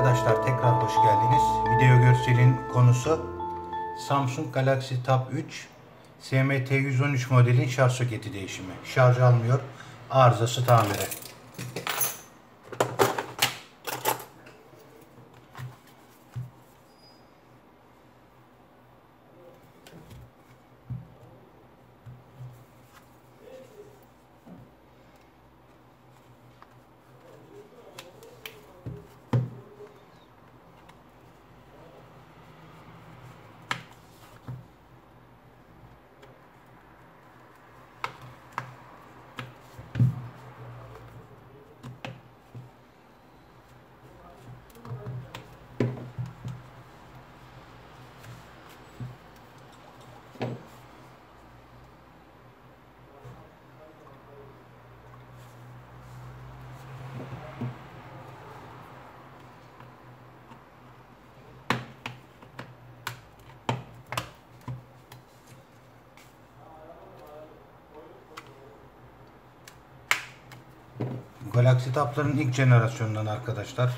arkadaşlar tekrar hoş geldiniz. Video görselin konusu Samsung Galaxy Tab 3 SMT113 modelin şarj soketi değişimi. Şarj almıyor. Arızası tamiri. Galaxy Tab'ların ilk jenerasyonundan arkadaşlar.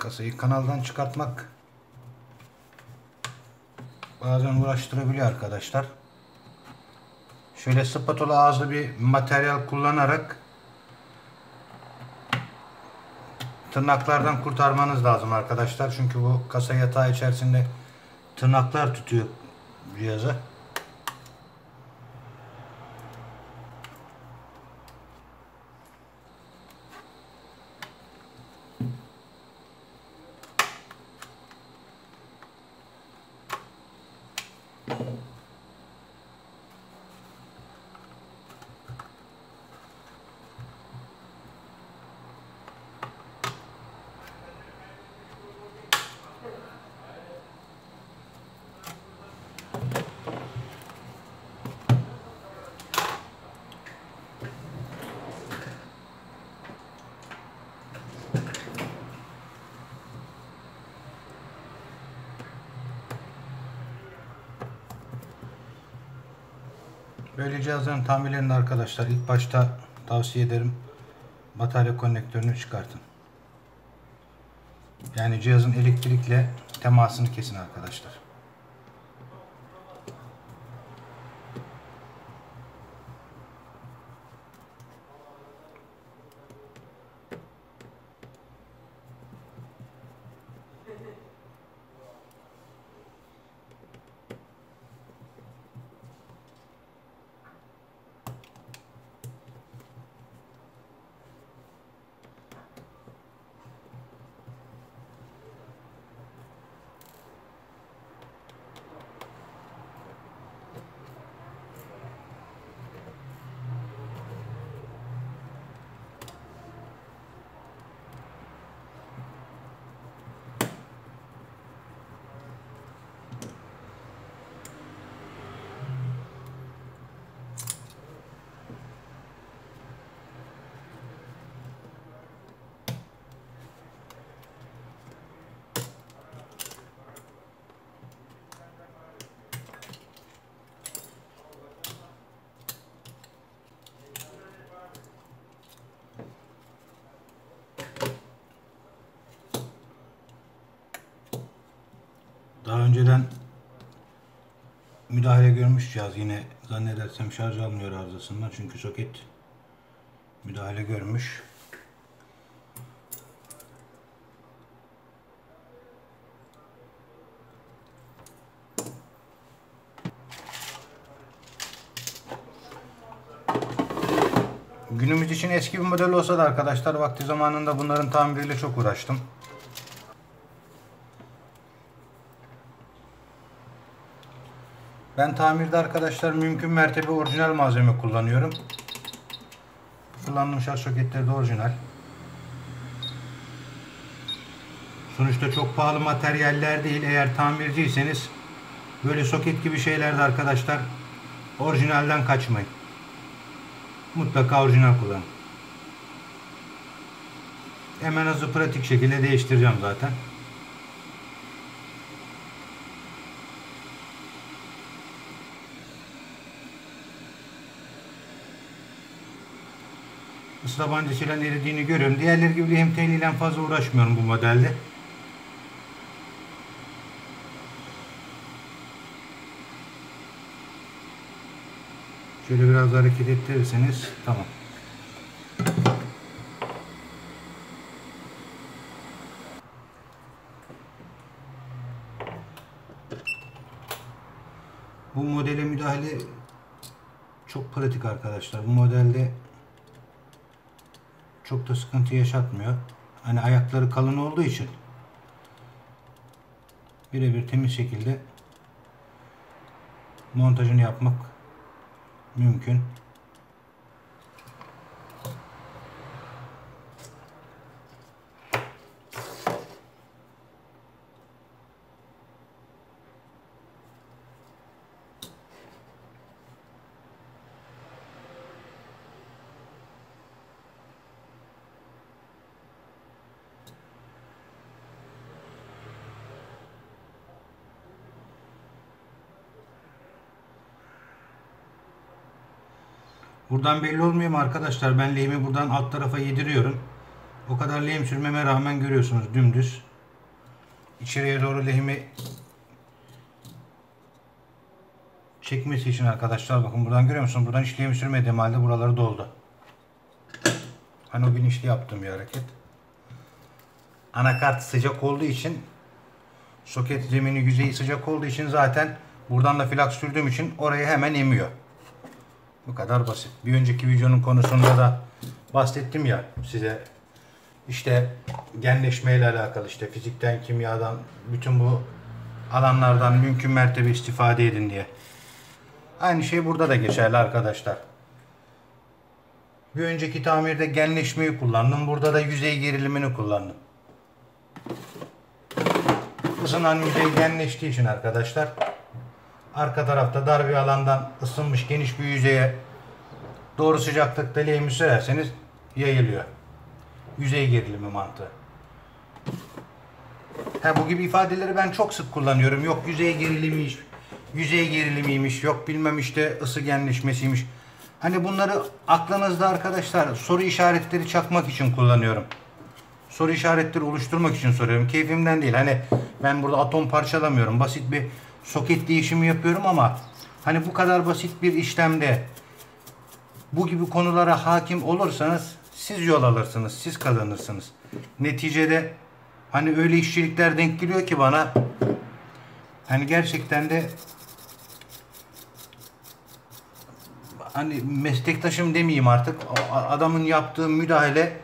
Kasayı kanaldan çıkartmak bazen uğraştırabiliyor arkadaşlar. Şöyle spatula ağızlı bir materyal kullanarak tırnaklardan kurtarmanız lazım arkadaşlar. Çünkü bu kasa yatağı içerisinde tırnaklar tutuyor cihazı. Böyle cihazların tamirlerinde arkadaşlar ilk başta tavsiye ederim batarya konnektörünü çıkartın. Yani cihazın elektrikle temasını kesin arkadaşlar. Daha önceden müdahale görmüş cihaz yine zannedersem şarj almıyor arızasından çünkü soket müdahale görmüş. Günümüz için eski bir model olsa da arkadaşlar vakti zamanında bunların tamiriyle çok uğraştım. Ben tamirde arkadaşlar mümkün mertebe orijinal malzeme kullanıyorum. Kullandığım şarj soketleri de orijinal. Sonuçta çok pahalı materyaller değil. Eğer tamirciyseniz böyle soket gibi şeylerde arkadaşlar orijinalden kaçmayın. Mutlaka orijinal kullanın. Hemen hızlı pratik şekilde değiştireceğim zaten. Isı tabancasıyla eridiğini görüyorum. Diğerleri gibi lehim teliyle fazla uğraşmıyorum bu modelde. Şöyle biraz hareket ettirirseniz tamam. Bu modele müdahale çok pratik arkadaşlar. Bu modelde çok da sıkıntı yaşatmıyor. Hani ayakları kalın olduğu için birebir temiz şekilde montajını yapmak mümkün. Buradan belli olmuyor mu arkadaşlar? Ben lehimi buradan alt tarafa yediriyorum. O kadar lehim sürmeme rağmen görüyorsunuz dümdüz. İçeriye doğru lehimi çekmesi için arkadaşlar bakın buradan görüyor musunuz? Buradan hiç lehim sürmediğim halde buraları doldu. Hani o bilinçli yaptığım bir hareket. Anakart sıcak olduğu için soket zemini yüzeyi sıcak olduğu için zaten buradan da flaks sürdüğüm için oraya hemen emiyor. Bu kadar basit. Bir önceki videonun konusunda da bahsettim ya size işte genleşme ile alakalı işte fizikten, kimyadan bütün bu alanlardan mümkün mertebe istifade edin diye. Aynı şey burada da geçerli arkadaşlar. Bir önceki tamirde genleşmeyi kullandım. Burada da yüzey gerilimini kullandım. Isınan yüzey genleştiği için arkadaşlar arka tarafta dar bir alandan ısınmış geniş bir yüzeye doğru sıcaklıkta lehimi sürerseniz yayılıyor. Yüzey gerilimi mantığı. Ha, bu gibi ifadeleri ben çok sık kullanıyorum. Yok yüzey gerilimiymiş, yüzey gerilimiymiş, yok bilmem işte ısı genleşmesiymiş. Hani bunları aklınızda arkadaşlar soru işaretleri çakmak için kullanıyorum. Soru işaretleri oluşturmak için soruyorum. Keyfimden değil. Hani ben burada atom parçalamıyorum. Basit bir soket değişimi yapıyorum ama hani bu kadar basit bir işlemde bu gibi konulara hakim olursanız siz yol alırsınız, siz kazanırsınız. Neticede hani öyle işçilikler denk geliyor ki bana hani gerçekten de hani meslektaşım demeyeyim artık adamın yaptığı müdahale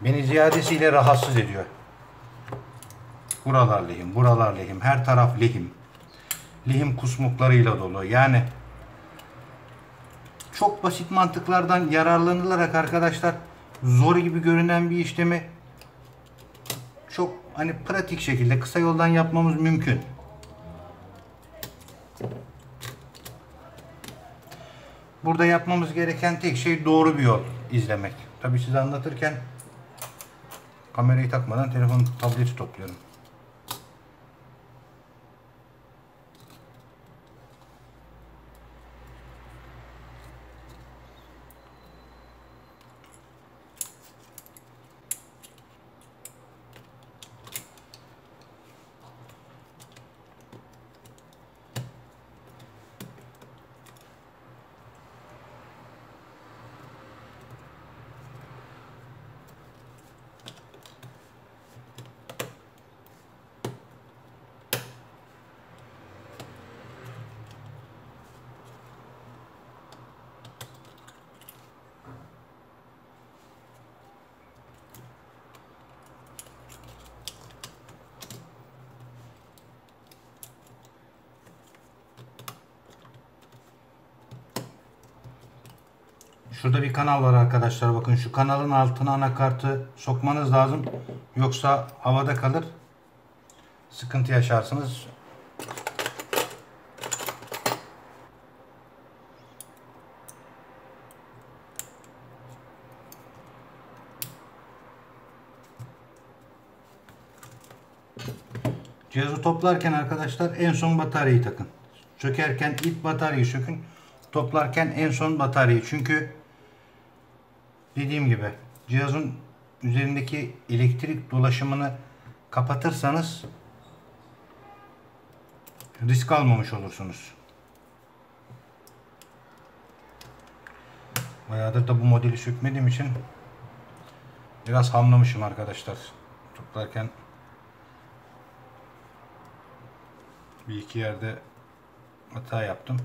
beni ziyadesiyle rahatsız ediyor. Buralar lehim, buralar lehim, her taraf lehim. Lehim kusmuklarıyla dolu. Yani çok basit mantıklardan yararlanılarak arkadaşlar zor gibi görünen bir işlemi çok hani pratik şekilde kısa yoldan yapmamız mümkün. Burada yapmamız gereken tek şey doğru bir yol izlemek. Tabii size anlatırken kamerayı takmadan telefon tableti topluyorum. Şurada bir kanal var arkadaşlar. Bakın şu kanalın altına anakartı sokmanız lazım. Yoksa havada kalır. Sıkıntı yaşarsınız. Cihazı toplarken arkadaşlar en son bataryayı takın. Sökerken ilk bataryayı sökün. Toplarken en son bataryayı. Çünkü dediğim gibi cihazın üzerindeki elektrik dolaşımını kapatırsanız risk almamış olursunuz. Bayağıdır da bu modeli sökmediğim için biraz hamlamışım arkadaşlar. Toplarken bir iki yerde hata yaptım.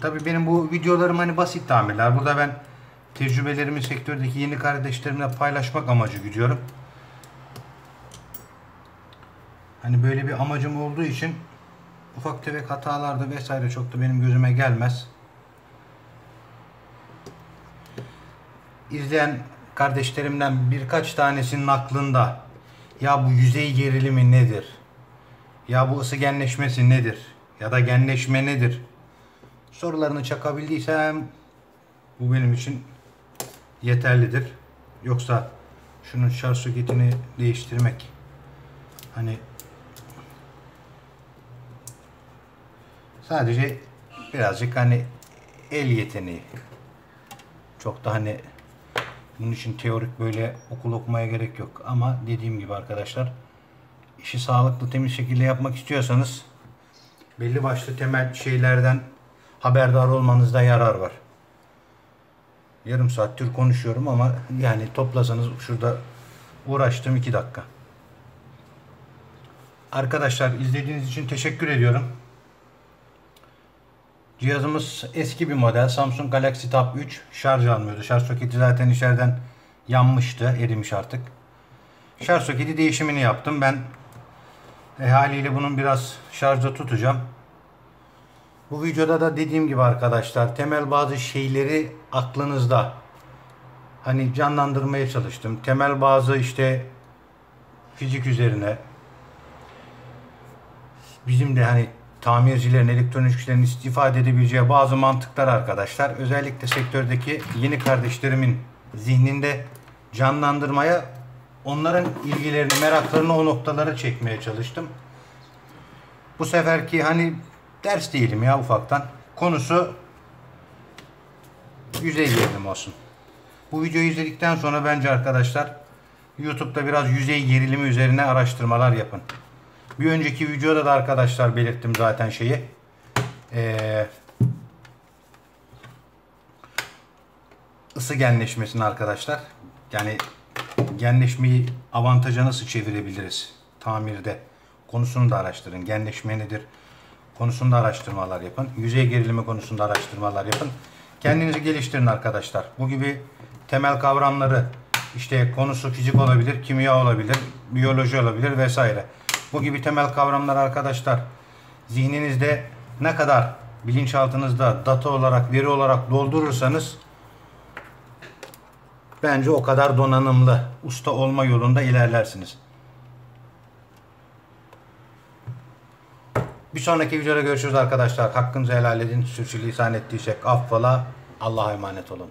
Tabii benim bu videolarım hani basit tamirler. Burada ben tecrübelerimi sektördeki yeni kardeşlerimle paylaşmak amacı gidiyorum. Hani böyle bir amacım olduğu için ufak tefek hatalarda vesaire çok da benim gözüme gelmez. İzleyen kardeşlerimden birkaç tanesinin aklında ya bu yüzey gerilimi nedir? Ya bu ısı genleşmesi nedir? Ya da genleşme nedir? Sorularını çakabildiysem bu benim için yeterlidir. Yoksa şunun şarj soketini değiştirmek hani sadece birazcık hani el yeteneği. Çok da hani bunun için teorik böyle okul okumaya gerek yok. Ama dediğim gibi arkadaşlar işi sağlıklı temiz şekilde yapmak istiyorsanız belli başlı temel şeylerden haberdar olmanızda yarar var. Yarım saattir konuşuyorum ama yani toplasanız şurada uğraştım 2 dakika. Arkadaşlar izlediğiniz için teşekkür ediyorum. Cihazımız eski bir model. Samsung Galaxy Tab 3 şarj almıyordu. Şarj soketi zaten içeriden yanmıştı. Erimiş artık. Şarj soketi değişimini yaptım. Ben e, haliyle bunun biraz şarjda tutacağım. Bu videoda da dediğim gibi arkadaşlar temel bazı şeyleri aklınızda hani canlandırmaya çalıştım. Temel bazı işte fizik üzerine bizim de hani tamircilerin, elektronikçilerin istifade edebileceği bazı mantıklar arkadaşlar. Özellikle sektördeki yeni kardeşlerimin zihninde canlandırmaya, onların ilgilerini, meraklarını o noktalara çekmeye çalıştım. Bu seferki hani ders değilim ya ufaktan. Konusu yüzey gerilim olsun. Bu videoyu izledikten sonra bence arkadaşlar YouTube'da biraz yüzey gerilimi üzerine araştırmalar yapın. Bir önceki videoda da arkadaşlar belirttim zaten şeyi. Ee, ısı genleşmesini arkadaşlar. Yani genleşmeyi avantaja nasıl çevirebiliriz tamirde konusunu da araştırın. Genleşme nedir? Konusunda araştırmalar yapın. Yüzey gerilimi konusunda araştırmalar yapın. Kendinizi geliştirin arkadaşlar. Bu gibi temel kavramları işte konusu fizik olabilir, kimya olabilir, biyoloji olabilir vesaire. Bu gibi temel kavramlar arkadaşlar zihninizde ne kadar bilinçaltınızda data olarak, veri olarak doldurursanız bence o kadar donanımlı, usta olma yolunda ilerlersiniz. Bir sonraki videoda görüşürüz arkadaşlar. Hakkınızı helal edin. Sürçülisan ettiysek affola. Allah'a emanet olun.